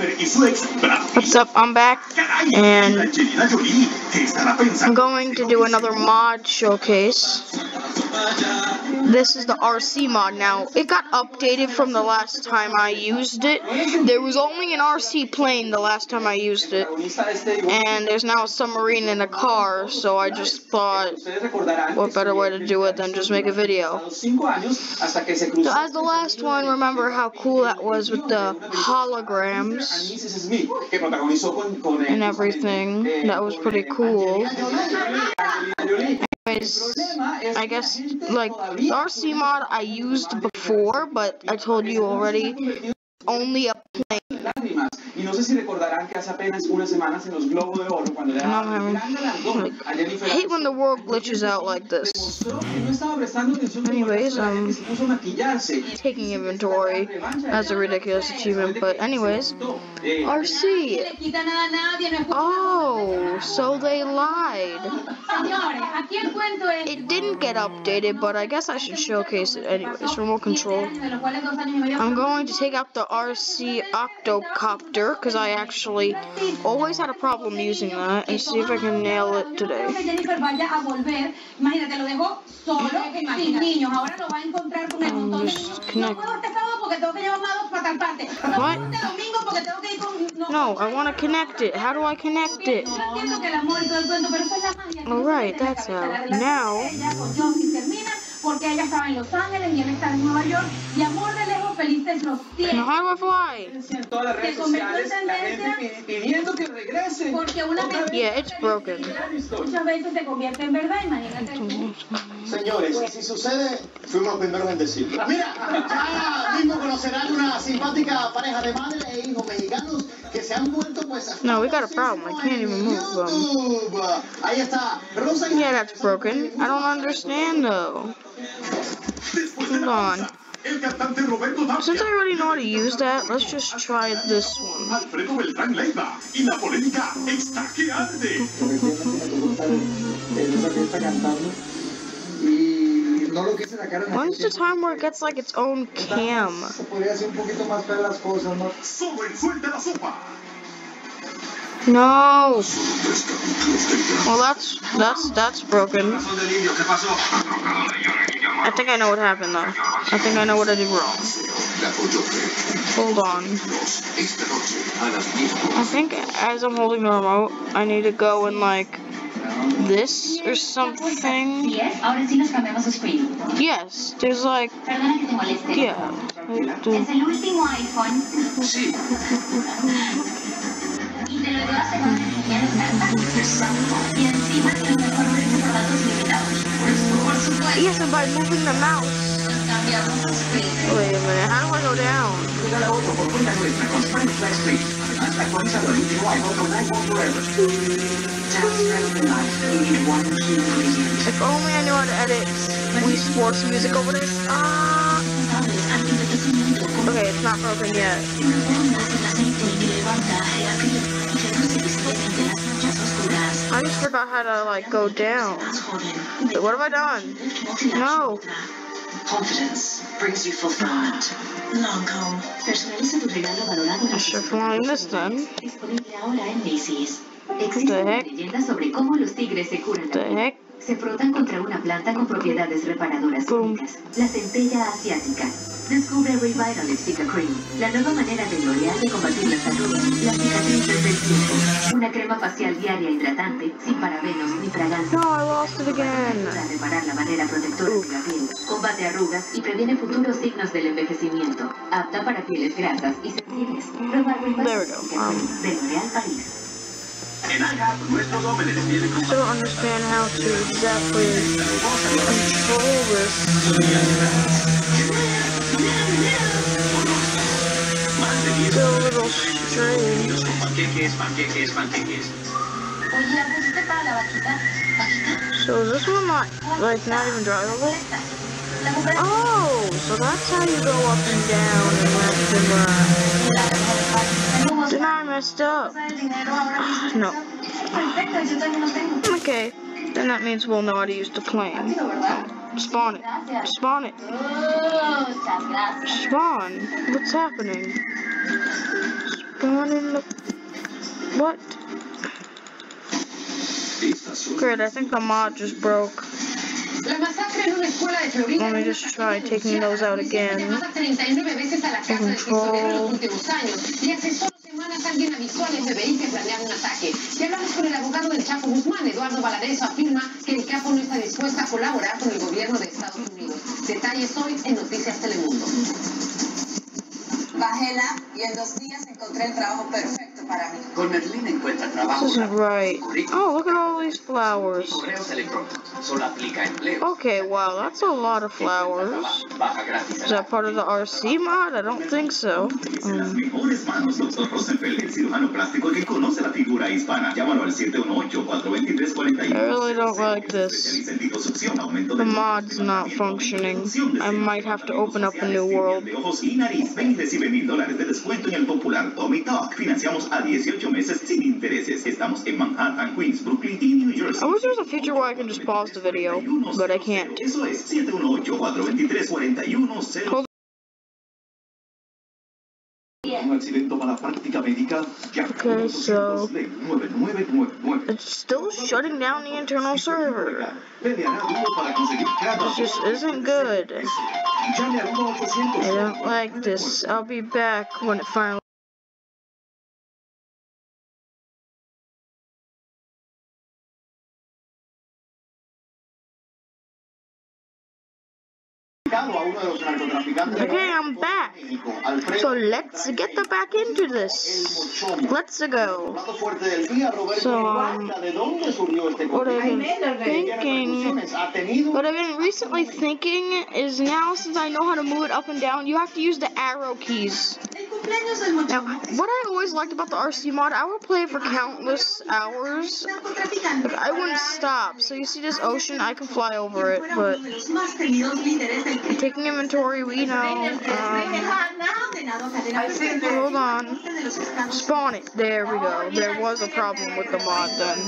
What's up? I'm back, and I'm going to do another mod showcase. This is the RC mod now. It got updated from the last time I used it. There was only an RC plane the last time I used it. And there's now a submarine in a car, so I just thought, what better way to do it than just make a video. So as the last one, remember how cool that was with the holograms and everything. That was pretty cool. Anyways, I guess, like, RC mod I used before, but I told you already, only a plane. Y no sé si recordarán que hace apenas unas semanas en los Globos de Oro, cuando le daban I hate when the world glitches out like this. Anyways, um, taking inventory. That's a ridiculous achievement, but anyways, RC. Oh, so they lied. It didn't get updated, but I guess I should showcase it anyways. Remote control. I'm going to take out the RC Octocopter because I actually always had a problem using that and see if I can nail it today. Um, just connect. What? No, I want to connect it. How do I connect it? Alright, that's how. Now porque ella estaba en Los Ángeles y él estaba en I fly? Se convirtió en tendencia pidiendo que regrese. Porque una vez yeah, it's broken. Muchas veces se convierte en verdad, imagínate. Señores, si sucede, fuimos los primeros en decirlo. Mira, ya mismo conocerán una simpática pareja de madre e hijos mexicanos que se han vuelto pues No, we got a problem. I can't even move them. Ahí está. Yeah, that's broken. I don't understand though. Hold on. Since I already know how to use that, let's just try this one. When's the time where it gets like its own cam? No. Well, that's that's that's broken. I think I know what happened though. I think I know what I did wrong. Hold on. I think as I'm holding the remote, I need to go in like this or something. Yes, there's like yeah. Yes, by moving the mouse. Wait a minute, how do I go down? If only I knew how to edit Wii Sports music over this. Ah. Okay, it's not broken yet. I just forgot how to like go down. Wait, what have I done? No. Confidence brings you fulfillment. Lancôme. Personaliza tu regalo valorado. I should find this then. Disponible ahora en Macy's. Existen leyendas sobre cómo los tigres se curan. Heck? Se frotan contra una planta con propiedades reparadoras únicas. La centella asiática. Descubre Revitalistica Cream, la nueva manera de L'Oreal de combatir las arrugas, las cicatrices del tiempo. Una crema facial diaria hidratante, sin parabenos ni fragancia. No, I lost it again. Para reparar la manera protectora de la piel, combate arrugas y previene futuros signos del envejecimiento. Apta para pieles grasas y sensibles. Prueba Revitalistica um, de L'Oreal París. I don't understand how to exactly control this. Still a little strange. So is this one not like not even drivable? Oh, so that's how you go up and down and left and right. Then I messed up. Ah, no. Okay, then that means we'll know how to use the plane. Spawn it. Spawn it. Spawn. What's happening? Gone in the... What? Great, I think the mod just broke. Let me just try taking those out again. Control. Alguien avisó al FBI que planeaba un ataque. Y hablamos con el abogado del Chapo Guzmán, Eduardo Valareso, afirma que el capo no está dispuesto a colaborar con el gobierno de Estados Unidos. Detalles hoy en Noticias Telemundo. Bajé y en dos días encontré el trabajo perfecto para mí. Con Merlin encuentra trabajo. This isn't right. Oh, look at all these flowers. Okay, wow, that's a lot of flowers. Is that part of the RC mod? I don't think so. Um, I really don't like this. The mod's not functioning. I might have to open up a new world. Financiamos a 18 meses sin intereses. Estamos en Manhattan, Queens, Brooklyn y New Jersey. I wish there was a feature where I can just pause the video, but I can't. Eso es 718-423-4100. Okay, so it's still shutting down the internal server. It just isn't good. I don't like this. I'll be back when it finally Okay, I'm back. So let's get the back into this. Let's go. So, um, what I've been thinking, what I've been recently thinking is now since I know how to move it up and down, you have to use the arrow keys. Now, what I always liked about the RC mod, I would play it for countless hours. But I wouldn't stop. So you see this ocean, I can fly over it, but taking inventory, we know. Um, hold on. Spawn it. There we go. There was a problem with the mod then.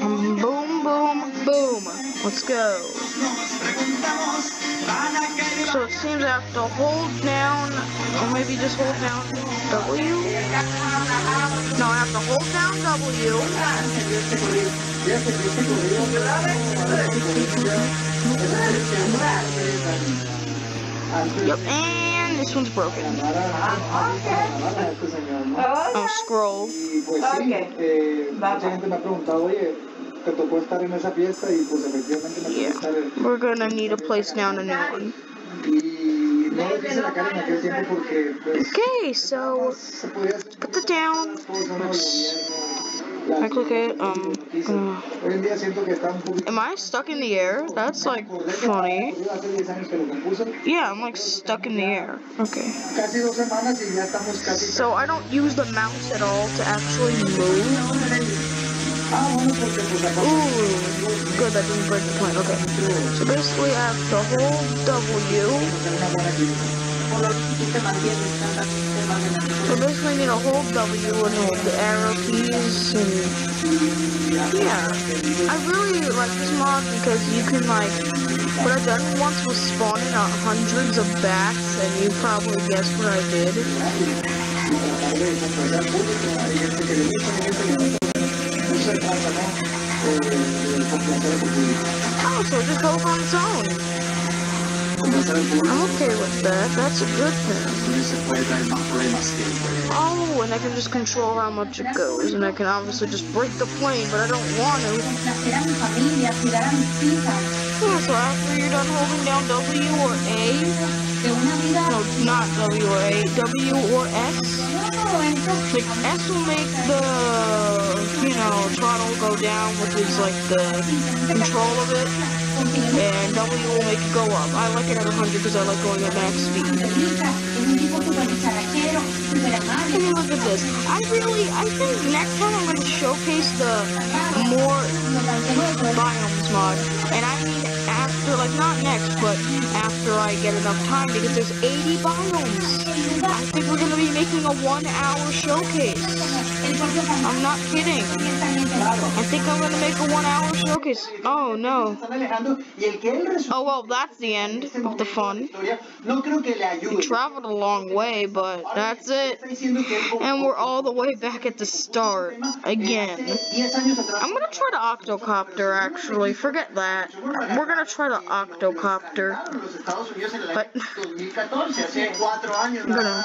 Um, boom, boom, boom. Let's go. So it seems I have to hold down, or maybe just hold down W? No, I have to hold down W. Yep, and this one's broken. Oh, scroll. Yeah, we're gonna need a place down a new one. Okay, so put the down. I click it. Um. Uh, am I stuck in the air? That's like funny. Yeah, I'm like stuck in the air. Okay. So I don't use the mouse at all to actually move. Ooh, good, that didn't break the point, okay. So basically I have to hold W. So basically I need a whole W and hold the arrow keys and yeah. I really like this mod because you can like what I done once was spawning hundreds of bats and you probably guessed what I did. Oh, so it just goes on its own. I'm okay with that. That's a good thing. Oh, and I can just control how much it goes, and I can obviously just break the plane, but I don't want to. So after you're done holding down W or A, no, not W or A, W or S, like S will make the you know, throttle go down, which is like the control of it, and W will make it go up. I like it at 100 because I like going at max speed. Mean, look at this. I really, I think next time I'm going to showcase the more biomes mod, and I mean like not next, but after I get enough time because there's 80 biomes. I think we're going to be making a one hour showcase. I'm not kidding. I think I'm gonna make a one hour showcase. Oh no. Oh well, that's the end of the fun. We traveled a long way, but that's it. And we're all the way back at the start again. I'm gonna try the octocopter actually. Forget that. We're gonna try the octocopter. But gonna,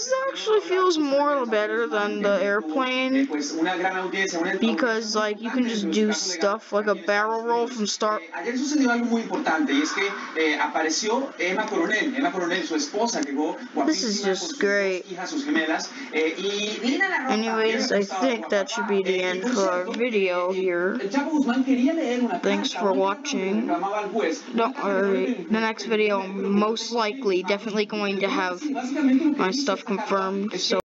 this actually feels more better than the airplane. Because, like, you can just do stuff like a barrel roll from start. Ayer sucedió algo muy importante y es que eh, apareció Emma Coronel, Emma Coronel, su esposa, llegó This is just great. hijas, sus gemelas, eh, Anyways, I think that should be the end for our video here. Thanks for watching. Don't worry, the next video, most likely, definitely going to have my stuff confirmed,